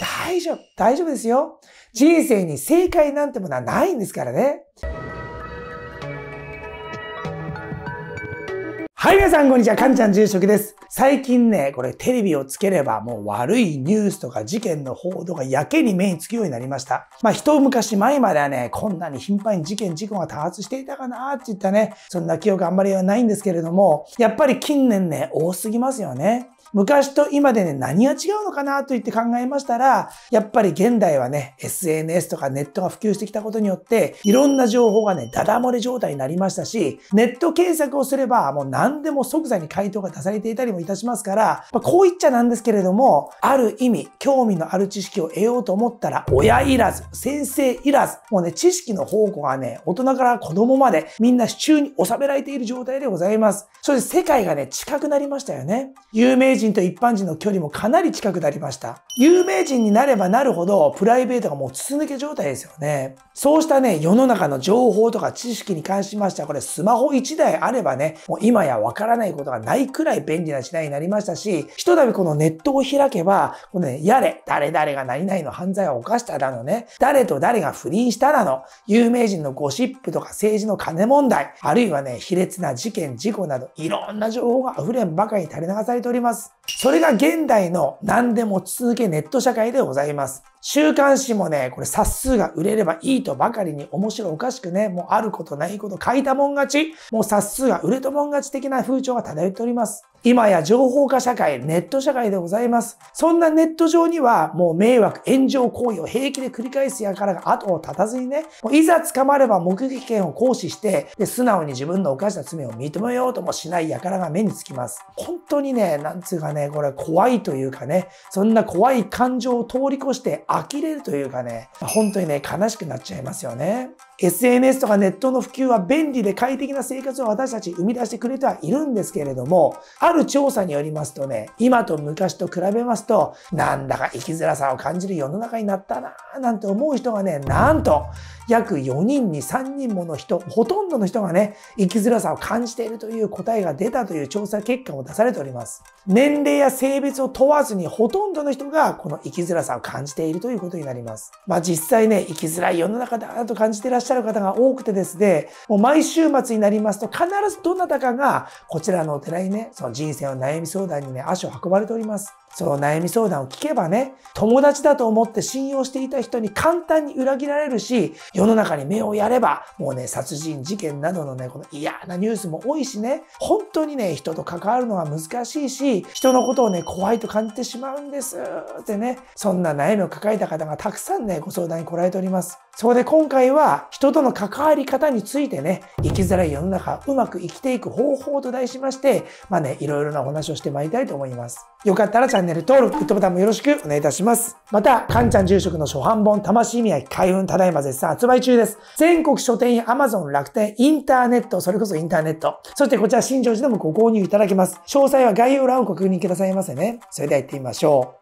大丈夫。大丈夫ですよ。人生に正解なんてものはないんですからね。はい、皆さん、こんにちは。かんちゃん住職です。最近ね、これテレビをつければもう悪いニュースとか事件の報道がやけに目につくようになりました。まあ、一昔前まではね、こんなに頻繁に事件、事故が多発していたかなって言ったね、そんな記憶あんまりはないんですけれども、やっぱり近年ね、多すぎますよね。昔と今でね、何が違うのかなと言って考えましたら、やっぱり現代はね、SNS とかネットが普及してきたことによって、いろんな情報がね、ダダ漏れ状態になりましたし、ネット検索をすれば、もう何でも即座に回答が出されていたりもいたしますから、まあ、こう言っちゃなんですけれども、ある意味、興味のある知識を得ようと思ったら、親いらず、先生いらず、もうね、知識の宝庫がね、大人から子供まで、みんな支柱に収められている状態でございます。そして世界がね、近くなりましたよね。有名人と一般人の距離もかなり近くなりました。有名人になればなるほど、プライベートがもう筒抜け状態ですよね。そうしたね、世の中の情報とか知識に関しましては、これスマホ1台あればね、もう今やわからないことがないくらい便利な時代になりましたし、ひとたびこのネットを開けば、このね、やれ、誰々が何々の犯罪を犯しただのね、誰と誰が不倫しただの、有名人のゴシップとか政治の金問題、あるいはね、卑劣な事件、事故など、いろんな情報が溢れんばかりに垂れ流されております。それが現代の何でも続けネット社会でございます。週刊誌もね、これ冊数が売れればいいとばかりに面白おかしくね、もうあることないこと書いたもん勝ち、もう冊数が売れたもん勝ち的な風潮が漂っております。今や情報化社会、ネット社会でございます。そんなネット上にはもう迷惑、炎上行為を平気で繰り返す輩が後を絶たずにね、もういざ捕まれば目撃権を行使して、で、素直に自分の犯した罪を認めようともしない輩が目につきます。本当にね、なんつうかね、これ怖いというかね、そんな怖い感情を通り越して呆れるというかね、本当にね、悲しくなっちゃいますよね。SNS とかネットの普及は便利で快適な生活を私たち生み出してくれてはいるんですけれども、ある調査によりますとね、今と昔と比べますと、なんだか生きづらさを感じる世の中になったなぁなんて思う人がね、なんと約4人に3人もの人、ほとんどの人がね、生きづらさを感じているという答えが出たという調査結果も出されております。年齢や性別を問わずにほとんどの人がこの生きづらさを感じているということになります。まあ実際ね、生きづらい世の中だと感じていらっしゃる方が多くてですね、もう毎週末になりますと必ずどなたかがこちらのお寺にね、その人生の悩み相談にね、足を運ばれております。その悩み相談を聞けばね、友達だと思って信用していた人に簡単に裏切られるし、世の中に目をやれば、もうね、殺人事件などのね、この嫌なニュースも多いしね、本当にね、人と関わるのは難しいし、人のことをね、怖いと感じてしまうんですってね、そんな悩みを抱えた方がたくさんね、ご相談に来られております。そこで今回は、人との関わり方についてね、生きづらい世の中、うまく生きていく方法と題しまして、まあね、いろいろなお話をしてまいりたいと思います。よかったらチャンネル登録、グッドボタンもよろしくお願いいたします。また、かんちゃん住職の初版本、魂宮開運ただいま絶賛発売中です。全国書店や Amazon 楽天、インターネット、それこそインターネット。そしてこちら新庄寺でもご購入いただけます。詳細は概要欄をご確認くださいませね。それでは行ってみましょう。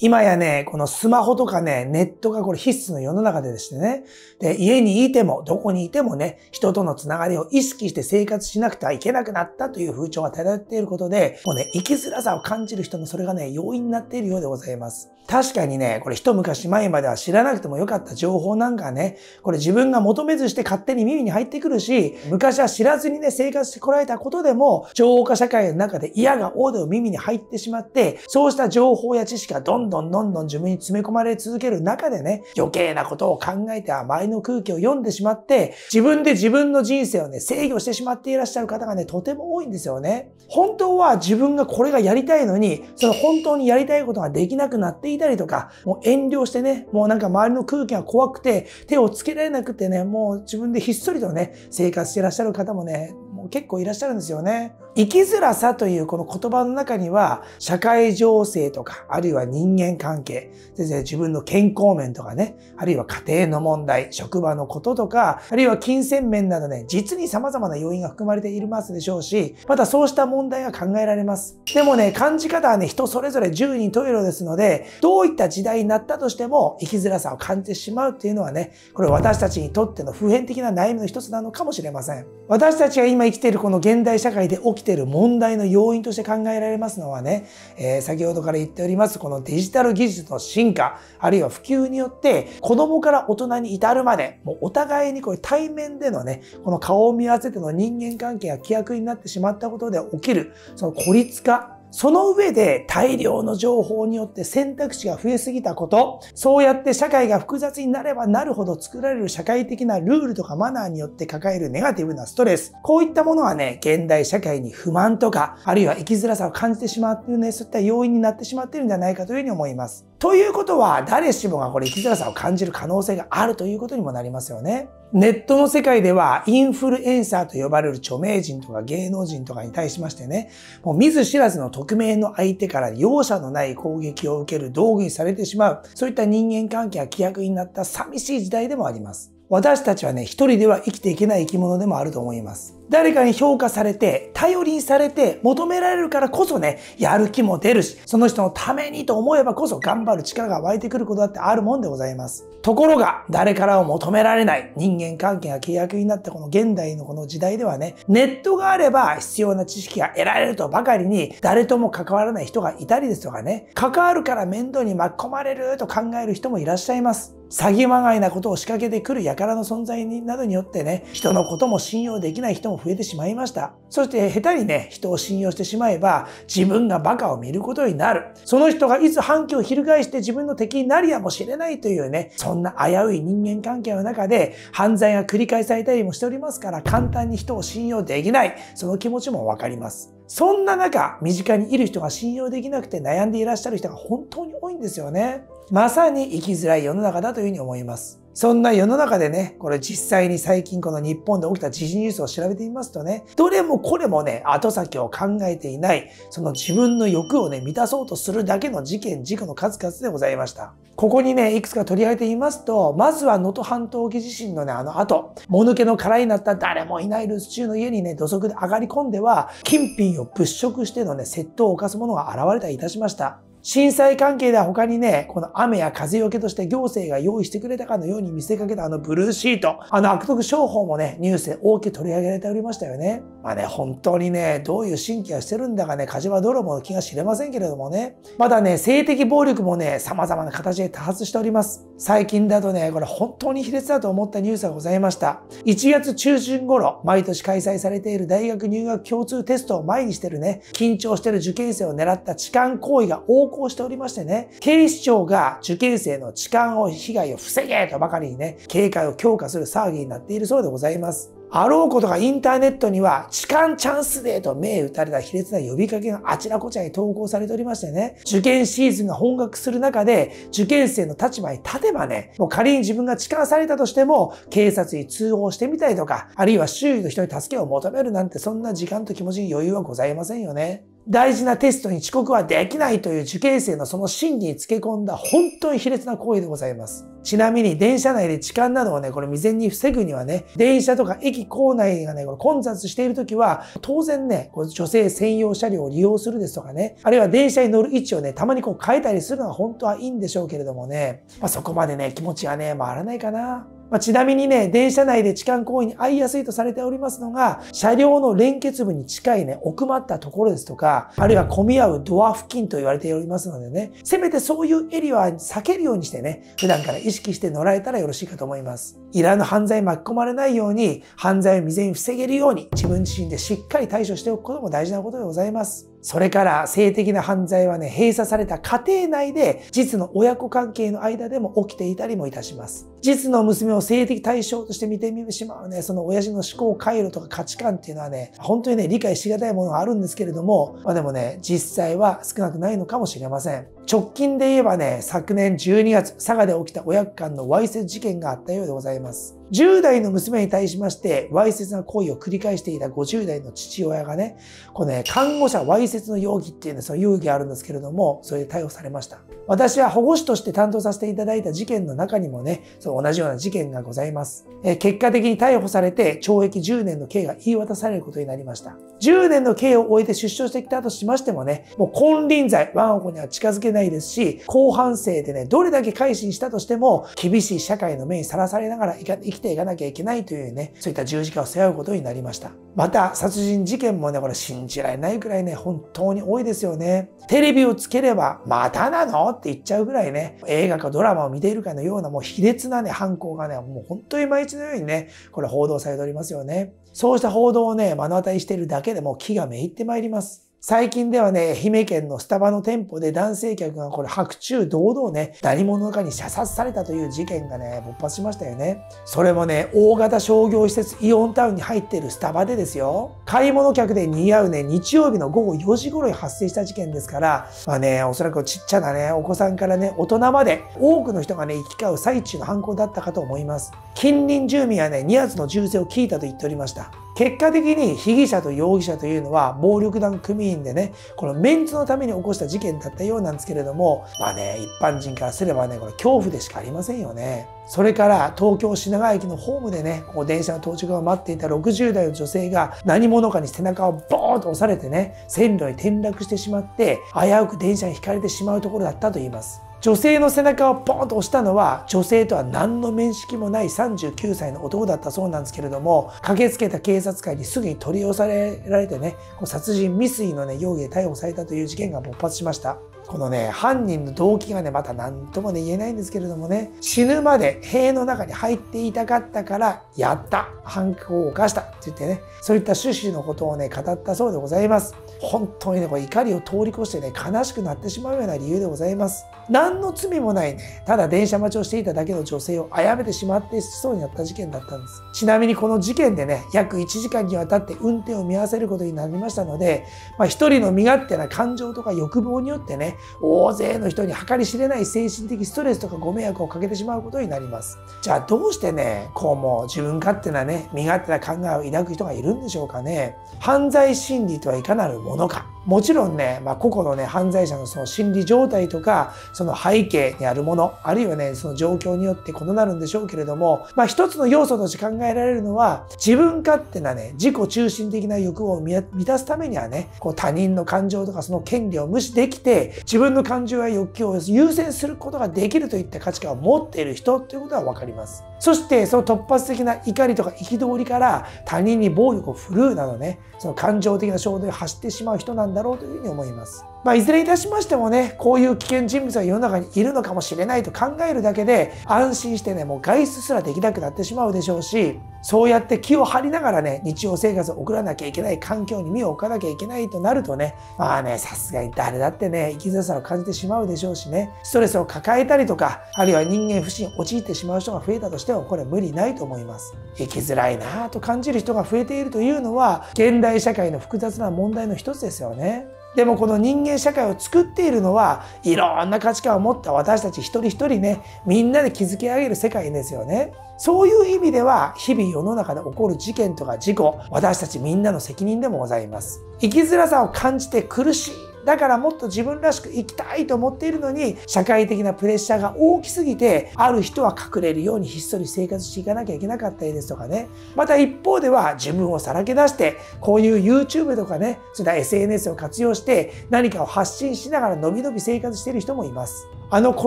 今やね、このスマホとかね、ネットがこれ必須の世の中ででしてね。で、家にいても、どこにいてもね、人とのつながりを意識して生活しなくてはいけなくなったという風潮が漂っていることで、もうね、生きづらさを感じる人のそれがね、要因になっているようでございます。確かにね、これ一昔前までは知らなくてもよかった情報なんかね、これ自分が求めずして勝手に耳に入ってくるし、昔は知らずにね、生活してこられたことでも、情報化社会の中で嫌が王でを耳に入ってしまって、そうした情報や知識がどんどんどんどん自分に詰め込まれ続ける中でね、余計なことを考えて周りの空気を読んでしまって、自分で自分の人生をね、制御してしまっていらっしゃる方がね、とても多いんですよね。本当は自分がこれがやりたいのに、その本当にやりたいことができなくなっていたりとか、もう遠慮してね、もうなんか周りの空気が怖くて、手をつけられなくてね、もう自分でひっそりとね、生活していらっしゃる方もね、もう結構いらっしゃるんですよね。生きづらさというこの言葉の中には、社会情勢とか、あるいは人間関係、先生自分の健康面とかね、あるいは家庭の問題、職場のこととか、あるいは金銭面などね、実に様々な要因が含まれていますでしょうし、またそうした問題が考えられます。でもね、感じ方はね、人それぞれ10人十色ですので、どういった時代になったとしても、生きづらさを感じてしまうっていうのはね、これ私たちにとっての普遍的な悩みの一つなのかもしれません。私たちが今生きているこの現代社会で起きてる問題の要因として考えられますのはね、えー、先ほどから言っております、このデジタル技術の進化、あるいは普及によって、子供から大人に至るまで、もうお互いにこれ対面でのね、この顔を見合わせての人間関係が規約になってしまったことで起きる、その孤立化、その上で大量の情報によって選択肢が増えすぎたこと、そうやって社会が複雑になればなるほど作られる社会的なルールとかマナーによって抱えるネガティブなストレス、こういったものはね、現代社会に不満とか、あるいは生きづらさを感じてしまっているね、そういった要因になってしまっているんじゃないかというふうに思います。ということは、誰しもがこれ生きづらさを感じる可能性があるということにもなりますよね。ネットの世界ではインフルエンサーと呼ばれる著名人とか芸能人とかに対しましてね、もう見ず知らずの匿名の相手から容赦のない攻撃を受ける道具にされてしまう、そういった人間関係が規約になった寂しい時代でもあります。私たちはね、一人では生きていけない生き物でもあると思います。誰かに評価されて、頼りにされて、求められるからこそね、やる気も出るし、その人のためにと思えばこそ頑張る力が湧いてくることだってあるもんでございます。ところが、誰からも求められない人間関係が契約になったこの現代のこの時代ではね、ネットがあれば必要な知識が得られるとばかりに、誰とも関わらない人がいたりですとかね、関わるから面倒に巻き込まれると考える人もいらっしゃいます。詐欺まがいなことを仕掛けてくる輩の存在などによってね、人のことも信用できない人も増えてしまいました。そして下手にね、人を信用してしまえば、自分が馬鹿を見ることになる。その人がいつ反旗を翻して自分の敵になるやもしれないというね、そんな危うい人間関係の中で犯罪が繰り返されたりもしておりますから、簡単に人を信用できない。その気持ちもわかります。そんな中、身近にいる人が信用できなくて悩んでいらっしゃる人が本当に多いんですよね。まさに生きづらい世の中だというふうに思います。そんな世の中でね、これ実際に最近この日本で起きた地震ニュースを調べてみますとね、どれもこれもね、後先を考えていない、その自分の欲をね、満たそうとするだけの事件、事故の数々でございました。ここにね、いくつか取り上げてみますと、まずは能登半島沖地震のね、あの後、もぬけの殻になった誰もいない留守中の家にね、土足で上がり込んでは、金品を物色してのね、窃盗を犯す者が現れたりいたしました。震災関係では他にね、この雨や風よけとして行政が用意してくれたかのように見せかけたあのブルーシート、あの悪徳商法もね、ニュースで大きく取り上げられておりましたよね。まあね、本当にね、どういう神経がしてるんだかね、火事場泥棒の気が知れませんけれどもね。まだね、性的暴力もね、様々な形で多発しております。最近だとね、これ本当に卑劣だと思ったニュースがございました。1月中旬頃、毎年開催されている大学入学共通テストを前にしてるね、緊張してる受験生を狙った痴漢行為が横行しておりましてね、警視庁が受験生の痴漢を被害を防げとばかりにね、警戒を強化する騒ぎになっているそうでございます。あろうことがインターネットには、痴漢チャンスデーと銘打たれた卑劣な呼びかけがあちらこちらに投稿されておりましてね、受験シーズンが本格する中で、受験生の立場に立てばね、もう仮に自分が痴漢されたとしても、警察に通報してみたりとか、あるいは周囲の人に助けを求めるなんて、そんな時間と気持ちに余裕はございませんよね。大事なテストに遅刻はできないという受験生のその心理につけ込んだ本当に卑劣な行為でございます。ちなみに電車内で痴漢などをね、これ未然に防ぐにはね、電車とか駅構内がね、これ混雑しているときは、当然ね、こ女性専用車両を利用するですとかね、あるいは電車に乗る位置をね、たまにこう変えたりするのは本当はいいんでしょうけれどもね、まあ、そこまでね、気持ちがね、回らないかな。まあ、ちなみにね、電車内で痴漢行為に遭いやすいとされておりますのが、車両の連結部に近いね、奥まったところですとか、あるいは混み合うドア付近と言われておりますのでね、せめてそういうエリアは避けるようにしてね、普段から意識して乗られたらよろしいかと思います。いらぬ犯罪に巻き込まれないように、犯罪を未然に防げるように、自分自身でしっかり対処しておくことも大事なことでございます。それから性的な犯罪はね、閉鎖された家庭内で実の親子関係の間でも起きていたりもいたします。実の娘を性的対象として見てみてしまうね、その親父の思考回路とか価値観っていうのはね、本当にね、理解しがたいものがあるんですけれども、まあでもね、実際は少なくないのかもしれません。直近で言えばね、昨年12月、佐賀で起きた親子間のわいせつ事件があったようでございます。10代の娘に対しまして、わいせつな行為を繰り返していた50代の父親がね、このね、看護者わいせつの容疑っていうね、その容疑があるんですけれども、それで逮捕されました。私は保護士として担当させていただいた事件の中にもね、その同じような事件がございます。え結果的に逮捕されて、懲役10年の刑が言い渡されることになりました。10年の刑を終えて出所してきたとしましてもね、もう金輪際、我が子には近づけないですし、後半生でね、どれだけ改心したとしても、厳しい社会の目にさらされながら生ききていかなきゃいけないというね、そういった十字架を背負うことになりました。また、殺人事件もね、これ信じられないくらいね、本当に多いですよね。テレビをつければ、またなのって言っちゃうぐらいね、映画かドラマを見ているかのようなもう卑劣なね、犯行がね、もう本当に毎日のようにね、これ報道されておりますよね。そうした報道をね、目の当たりしているだけでも気がめいってまいります。最近ではね、愛媛県のスタバの店舗で男性客がこれ白昼堂々ね、何者かに射殺されたという事件がね、勃発しましたよね。それもね、大型商業施設イオンタウンに入っているスタバでですよ。買い物客で似合うね、日曜日の午後4時頃に発生した事件ですから、まあね、おそらくちっちゃなね、お子さんからね、大人まで多くの人がね、行き交う最中の犯行だったかと思います。近隣住民はね、2発の銃声を聞いたと言っておりました。結果的に被疑者と容疑者というのは暴力団組員でね、このメンツのために起こした事件だったようなんですけれども、まあね、一般人からすればね、これ恐怖でしかありませんよね。それから東京品川駅のホームでね、こう電車の到着を待っていた60代の女性が何者かに背中をボーンと押されてね、線路に転落してしまって、危うく電車にひかれてしまうところだったと言います。女性の背中をポンと押したのは女性とは何の面識もない39歳の男だったそうなんですけれども駆けつけた警察官にすぐに取り押さえられてね殺人未遂の、ね、容疑で逮捕されたという事件が勃発しました。このね犯人の動機がねまた何ともね言えないんですけれどもね死ぬまで塀の中に入っていたかったからやった。犯行を犯したって言ってねそういった趣旨のことをね語ったそうでございます。本当にねこれ怒りを通り越してね悲しくなってしまうような理由でございます何の罪もないね、ただ電車待ちをしていただけの女性を殺めてしまってしそうになった事件だったんです。ちなみにこの事件でね、約1時間にわたって運転を見合わせることになりましたので、まあ、一人の身勝手な感情とか欲望によってね、大勢の人に計り知れない精神的ストレスとかご迷惑をかけてしまうことになります。じゃあどうしてね、こうもう自分勝手なね、身勝手な考えを抱く人がいるんでしょうかね。犯罪心理とはいかなるものか。もちろんね、まあ、個々のね、犯罪者のその心理状態とか、その背景にあるもの、あるいはね、その状況によって異なるんでしょうけれども、まあ、一つの要素として考えられるのは、自分勝手なね、自己中心的な欲望を満たすためにはね、こう他人の感情とかその権利を無視できて、自分の感情や欲求を優先することができるといった価値観を持っている人ということはわかります。そして、その突発的な怒りとか憤りから他人に暴力を振るうなどね、その感情的な衝動を発してしまう人なんだろうというふうに思います。まあ、いずれいたしましてもね、こういう危険人物が世の中にいるのかもしれないと考えるだけで、安心してね、もう外出すらできなくなってしまうでしょうし、そうやって気を張りながらね、日常生活を送らなきゃいけない環境に身を置かなきゃいけないとなるとね、まあね、さすがに誰だってね、生きづらさを感じてしまうでしょうしね、ストレスを抱えたりとか、あるいは人間不信に陥ってしまう人が増えたとしても、これは無理ないと思います。生きづらいなぁと感じる人が増えているというのは、現代社会の複雑な問題の一つですよね。でもこの人間社会を作っているのはいろんな価値観を持った私たち一人一人ねみんなで築き上げる世界ですよね。そういう意味では日々世の中で起こる事件とか事故私たちみんなの責任でもございます。生きづらさを感じて苦しいだからもっと自分らしく生きたいと思っているのに、社会的なプレッシャーが大きすぎて、ある人は隠れるようにひっそり生活していかなきゃいけなかったりですとかね。また一方では自分をさらけ出して、こういう YouTube とかね、そういった SNS を活用して何かを発信しながらのびのび生活している人もいます。あのコ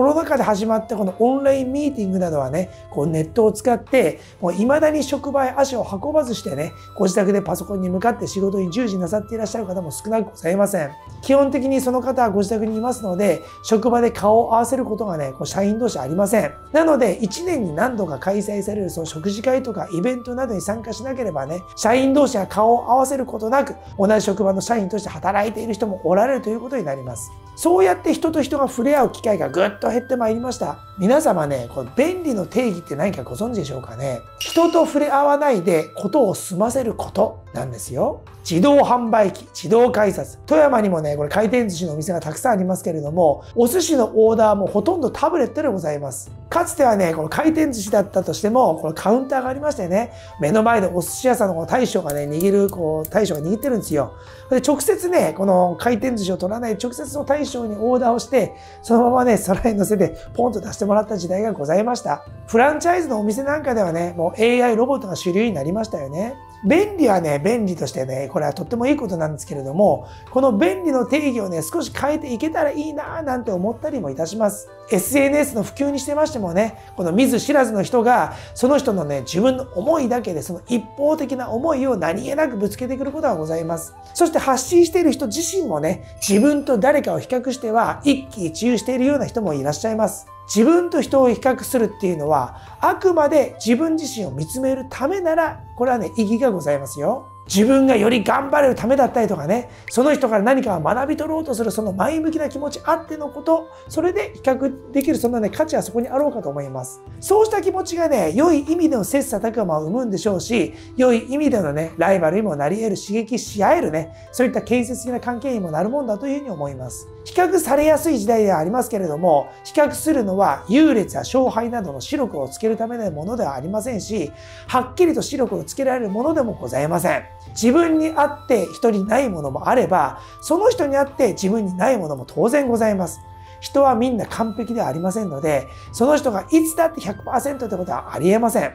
ロナ禍で始まったこのオンラインミーティングなどはね、こうネットを使って、もう未だに職場へ足を運ばずしてね、ご自宅でパソコンに向かって仕事に従事なさっていらっしゃる方も少なくございません。基本的にその方はご自宅にいますので、職場で顔を合わせることがね、こう社員同士ありません。なので、1年に何度か開催されるその食事会とかイベントなどに参加しなければね、社員同士が顔を合わせることなく、同じ職場の社員として働いている人もおられるということになります。そうやって人と人が触れ合う機会がぐっと減ってまいりました。皆様ね、この便利の定義って何かご存知でしょうかね？人と触れ合わないでことを済ませることなんですよ。自動販売機、自動改札。富山にもね、これ回転寿司のお店がたくさんありますけれども、お寿司のオーダーもほとんどタブレットでございます。かつてはね、この回転寿司だったとしても、このカウンターがありましてね、目の前でお寿司屋さんのこの大将がね、握る、こう、大将が握ってるんですよ。で、直接ね、この回転寿司を取らない直接の大将にオーダーをして、そのままね、皿に乗せてポンと出してもらった時代がございました。フランチャイズのお店なんかではね、もう AI ロボットが主流になりましたよね。便利はね、便利としてね、これはとってもいいことなんですけれども、この便利の定義をね、少し変えていけたらいいなぁなんて思ったりもいたします。SNS の普及にしてましてもね、この見ず知らずの人が、その人のね、自分の思いだけで、その一方的な思いを何気なくぶつけてくることがございます。そして発信している人自身もね、自分と誰かを比較しては、一喜一憂しているような人もいらっしゃいます。自分と人を比較するっていうのは、あくまで自分自身を見つめるためなら、これはね、意義がございますよ。自分がより頑張れるためだったりとかね、その人から何かを学び取ろうとするその前向きな気持ちあってのこと、それで比較できるそのね、価値はそこにあろうかと思います。そうした気持ちがね、良い意味での切磋琢磨を生むんでしょうし、良い意味でのね、ライバルにもなり得る刺激し合えるね、そういった建設的な関係にもなるもんだというふうに思います。比較されやすい時代ではありますけれども、比較するのは優劣や勝敗などの視力をつけるためのものではありませんし、はっきりと視力をつけられるものでもございません。自分にあって人にないものもあれば、その人にあって自分にないものも当然ございます。人はみんな完璧ではありませんので、その人がいつだって100%ってことはありえません。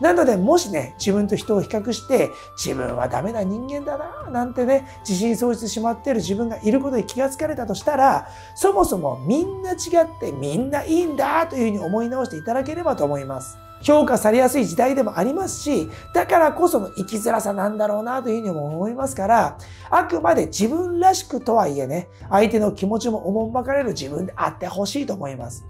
なので、もしね、自分と人を比較して、自分はダメな人間だな、なんてね、自信喪失しまっている自分がいることに気がつかれたとしたら、そもそもみんな違ってみんないいんだというふうに思い直していただければと思います。評価されやすい時代でもありますし、だからこその生きづらさなんだろうなというふうにも思いますから、あくまで自分らしくとはいえね、相手の気持ちもおもんばかれる自分であってほしいと思います。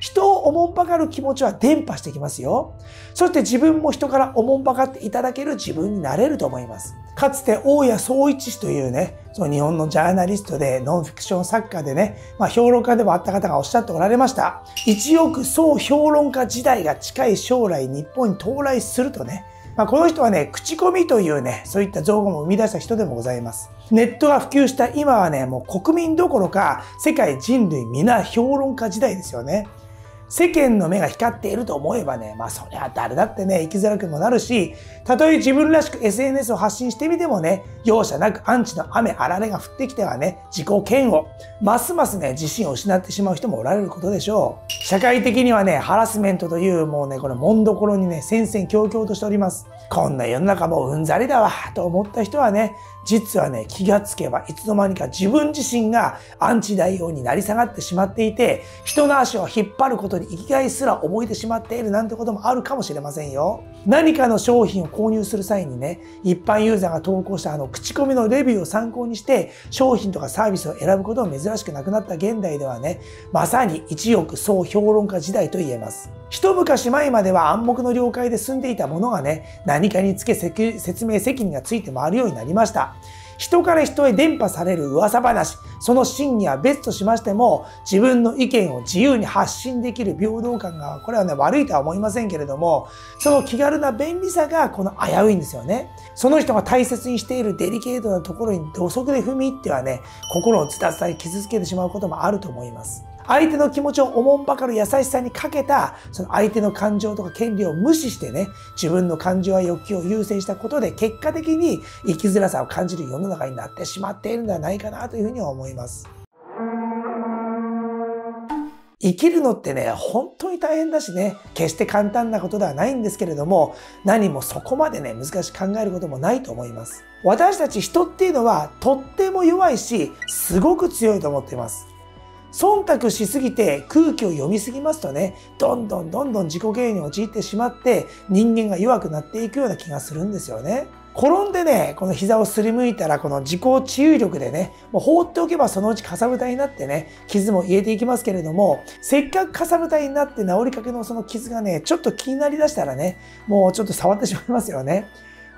人をおもんばかる気持ちは伝播してきますよ。そして自分も人からおもんばかっていただける自分になれると思います。かつて大谷総一氏というね、その日本のジャーナリストでノンフィクション作家でね、まあ評論家でもあった方がおっしゃっておられました。一億総評論家時代が近い将来日本に到来するとね、まあ、この人はね、口コミというね、そういった造語も生み出した人でもございます。ネットが普及した今はね、もう国民どころか世界人類皆評論家時代ですよね。世間の目が光っていると思えばね、まあそりゃ誰だってね、生きづらくもなるし、たとえ自分らしく SNS を発信してみてもね、容赦なくアンチの雨あられが降ってきてはね、自己嫌悪、ますますね、自信を失ってしまう人もおられることでしょう。社会的にはね、ハラスメントというもうね、これ、もんどころにね、戦々恐々としております。こんな世の中もううんざりだわ、と思った人はね、実はね、気がつけばいつの間にか自分自身がアンチ代表になり下がってしまっていて、人の足を引っ張ることに生きがいすら覚えてしまっているなんてこともあるかもしれませんよ。何かの商品を購入する際にね、一般ユーザーが投稿したあの口コミのレビューを参考にして商品とかサービスを選ぶことも珍しくなくなった現代ではね、まさに一億総評論家時代と言えます。一昔前までは暗黙の了解で住んでいたものがね、何かにつけ説明責任がついて回るようになりました。人から人へ伝播される噂話、その真偽は別としましても、自分の意見を自由に発信できる平等感が、これはね、悪いとは思いませんけれども、その気軽な便利さがこの危ういんですよね。その人が大切にしているデリケートなところに土足で踏み入ってはね、心をつたつたに傷つけてしまうこともあると思います。相手の気持ちをおもんばかる優しさにかけた、その相手の感情とか権利を無視してね、自分の感情や欲求を優先したことで、結果的に生きづらさを感じる世の中になってしまっているんではないかなというふうには思います。生きるのってね、本当に大変だしね、決して簡単なことではないんですけれども、何もそこまでね、難しく考えることもないと思います。私たち人っていうのはとっても弱いし、すごく強いと思っています。忖度しすぎて空気を読みすぎますとね、どんどんどんどん自己嫌悪に陥ってしまって人間が弱くなっていくような気がするんですよね。転んでね、この膝をすりむいたら、この自己治癒力でね、もう放っておけばそのうちかさぶたになってね、傷も癒えていきますけれども、せっかくかさぶたになって治りかけのその傷がね、ちょっと気になりだしたらね、もうちょっと触ってしまいますよね。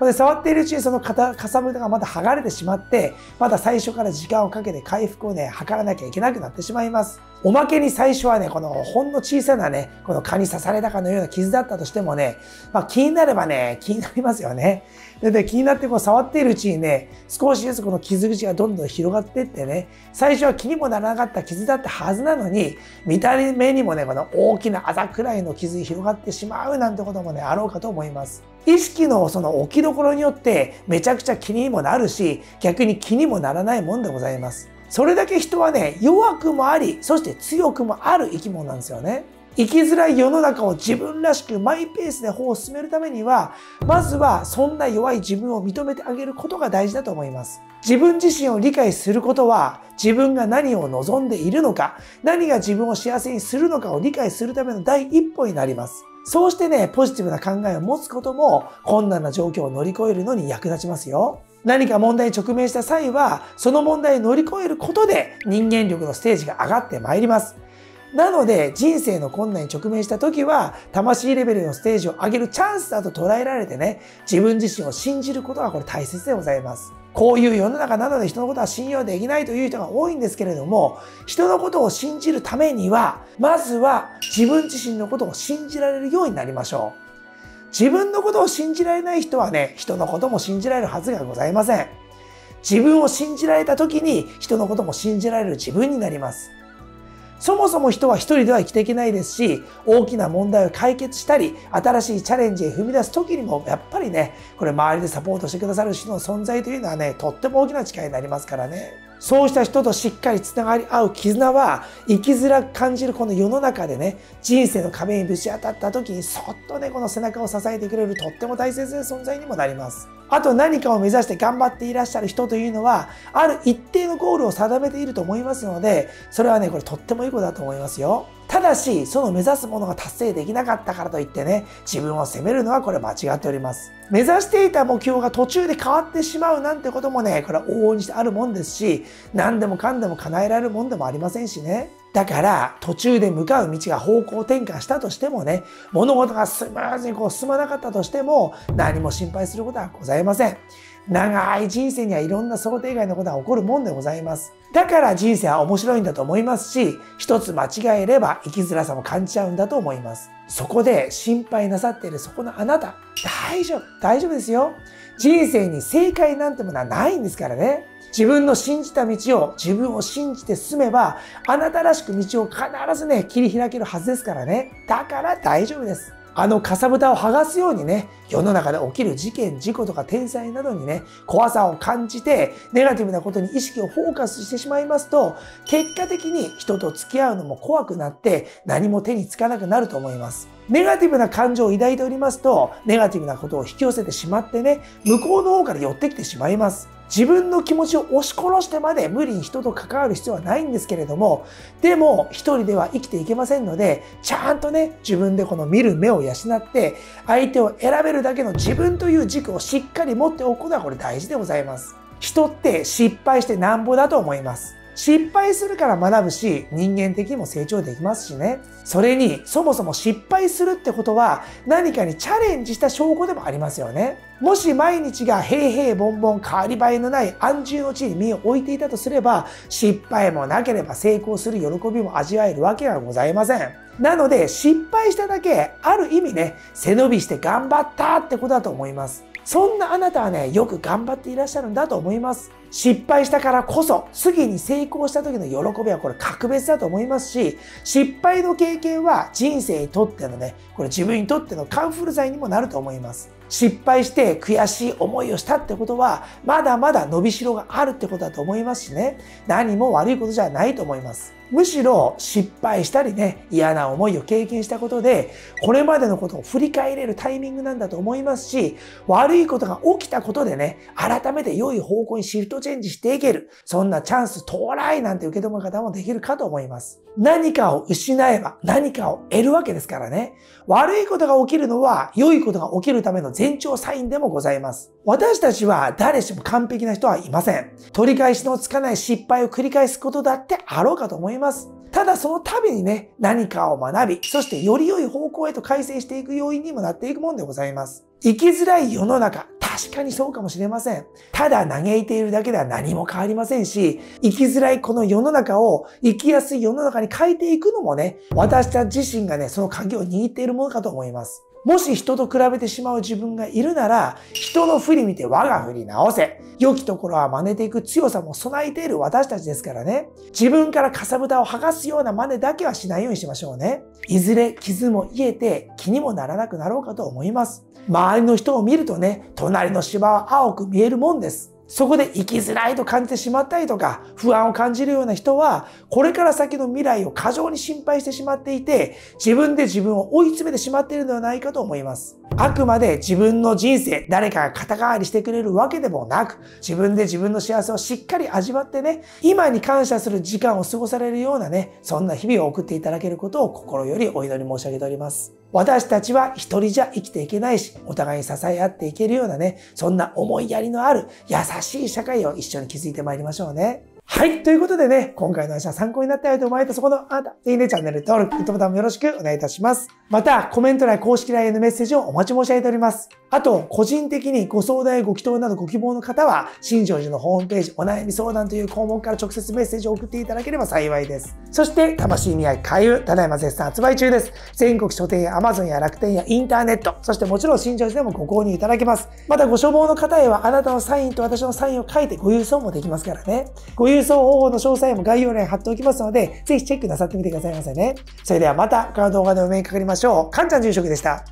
で触っているうちにそのかさぶたがまた剥がれてしまって、また最初から時間をかけて回復をね、測らなきゃいけなくなってしまいます。おまけに最初はね、このほんの小さなね、この蚊に刺されたかのような傷だったとしてもね、まあ気になればね、気になりますよね。で、で気になってこう触っているうちにね、少しずつこの傷口がどんどん広がっていってね、最初は気にもならなかった傷だったはずなのに、見た目にもね、この大きなあざくらいの傷に広がってしまうなんてこともね、あろうかと思います。意識のその置きどころによってめちゃくちゃ気にもなるし、逆に気にもならないもんでございます。それだけ人はね、弱くもあり、そして強くもある生き物なんですよね。生きづらい世の中を自分らしくマイペースで歩を進めるためには、まずはそんな弱い自分を認めてあげることが大事だと思います。自分自身を理解することは、自分が何を望んでいるのか、何が自分を幸せにするのかを理解するための第一歩になります。そうしてね、ポジティブな考えを持つことも困難な状況を乗り越えるのに役立ちますよ。何か問題に直面した際は、その問題を乗り越えることで人間力のステージが上がってまいります。なので、人生の困難に直面した時は、魂レベルのステージを上げるチャンスだと捉えられてね、自分自身を信じることがこれ大切でございます。こういう世の中なので人のことは信用できないという人が多いんですけれども、人のことを信じるためには、まずは自分自身のことを信じられるようになりましょう。自分のことを信じられない人はね、人のことも信じられるはずがございません。自分を信じられた時に人のことも信じられる自分になります。そもそも人は一人では生きていけないですし、大きな問題を解決したり、新しいチャレンジへ踏み出す時にも、やっぱりね、これ周りでサポートしてくださる人の存在というのはね、とっても大きな力になりますからね。そうした人としっかり繋がり合う絆は、生きづらく感じるこの世の中でね、人生の壁にぶち当たった時に、そっとね、この背中を支えてくれるとっても大切な存在にもなります。あと何かを目指して頑張っていらっしゃる人というのは、ある一定のゴールを定めていると思いますので、それはね、これとってもいいことだと思いますよ。ただし、その目指すものが達成できなかったからといってね、自分を責めるのはこれ間違っております。目指していた目標が途中で変わってしまうなんてこともね、これは往々にしてあるもんですし、何でもかんでも叶えられるもんでもありませんしね。だから、途中で向かう道が方向転換したとしてもね、物事がスムーズにこう進まなかったとしても、何も心配することはございません。長い人生にはいろんな想定外のことが起こるもんでございます。だから人生は面白いんだと思いますし、一つ間違えれば生きづらさも感じちゃうんだと思います。そこで心配なさっているそこのあなた、大丈夫、大丈夫ですよ。人生に正解なんてものはないんですからね。自分の信じた道を自分を信じて進めば、あなたらしく道を必ずね、切り開けるはずですからね。だから大丈夫です。あのかさぶたを剥がすようにね、世の中で起きる事件、事故とか天災などにね、怖さを感じて、ネガティブなことに意識をフォーカスしてしまいますと、結果的に人と付き合うのも怖くなって、何も手につかなくなると思います。ネガティブな感情を抱いておりますと、ネガティブなことを引き寄せてしまってね、向こうの方から寄ってきてしまいます。自分の気持ちを押し殺してまで無理に人と関わる必要はないんですけれども、でも一人では生きていけませんので、ちゃんとね、自分でこの見る目を養って、相手を選べるだけの自分という軸をしっかり持っておくことはこれ大事でございます。人って失敗してなんぼだと思います。失敗するから学ぶし、人間的にも成長できますしね。それに、そもそも失敗するってことは、何かにチャレンジした証拠でもありますよね。もし毎日が平々凡々変わり映えのない安住の地に身を置いていたとすれば、失敗もなければ成功する喜びも味わえるわけはございません。なので、失敗しただけ、ある意味ね、背伸びして頑張ったってことだと思います。そんなあなたはね、よく頑張っていらっしゃるんだと思います。失敗したからこそ、次に成功した時の喜びはこれ格別だと思いますし、失敗の経験は人生にとってのね、これ自分にとってのカンフル剤にもなると思います。失敗して悔しい思いをしたってことは、まだまだ伸びしろがあるってことだと思いますしね、何も悪いことじゃないと思います。むしろ失敗したりね、嫌な思いを経験したことで、これまでのことを振り返れるタイミングなんだと思いますし、悪いことが起きたことでね、改めて良い方向にシフトチェンジしていける。そんなチャンス到来なんて受け止め方もできるかと思います。何かを失えば何かを得るわけですからね。悪いことが起きるのは良いことが起きるための前兆サインでもございます。私たちは誰しも完璧な人はいません。取り返しのつかない失敗を繰り返すことだってあろうかと思います。りますただその度にね、何かを学び、そしてより良い方向へと改正していく要因にもなっていくもんでございます。生きづらい世の中、確かにそうかもしれません。ただ嘆いているだけでは何も変わりませんし、生きづらいこの世の中を生きやすい世の中に変えていくのもね、私たち自身がね、その鍵を握っているものかと思います。もし人と比べてしまう自分がいるなら、人の振り見て我が振り直せ。良きところは真似ていく強さも備えている私たちですからね。自分からかさぶたを剥がすような真似だけはしないようにしましょうね。いずれ傷も癒えて気にもならなくなろうかと思います。周りの人を見るとね、隣の芝は青く見えるもんです。そこで生きづらいと感じてしまったりとか、不安を感じるような人は、これから先の未来を過剰に心配してしまっていて、自分で自分を追い詰めてしまっているのではないかと思います。あくまで自分の人生、誰かが肩代わりしてくれるわけでもなく、自分で自分の幸せをしっかり味わってね、今に感謝する時間を過ごされるようなね、そんな日々を送っていただけることを心よりお祈り申し上げております。私たちは一人じゃ生きていけないし、お互いに支え合っていけるようなね、そんな思いやりのある優しい社会を一緒に築いてまいりましょうね。はい。ということでね、今回の話は参考になったよと思われたそこのあなた、ぜひね、チャンネル登録、グッドボタンもよろしくお願いいたします。また、コメント欄公式 LINE のメッセージをお待ち申し上げております。あと、個人的にご相談やご祈祷などご希望の方は、新庄寺のホームページ、お悩み相談という項目から直接メッセージを送っていただければ幸いです。そして、魂見合い開運、ただいま絶賛発売中です。全国書店や Amazon や楽天やインターネット、そしてもちろん新庄寺でもご購入いただけます。また、ご所望の方へは、あなたのサインと私のサインを書いてご郵送もできますからね。ご郵送方法の詳細も概要欄に貼っておきますので、ぜひチェックなさってみてくださいませね。それではまた、この動画でお目にかかりましょう。かんちゃん住職でした。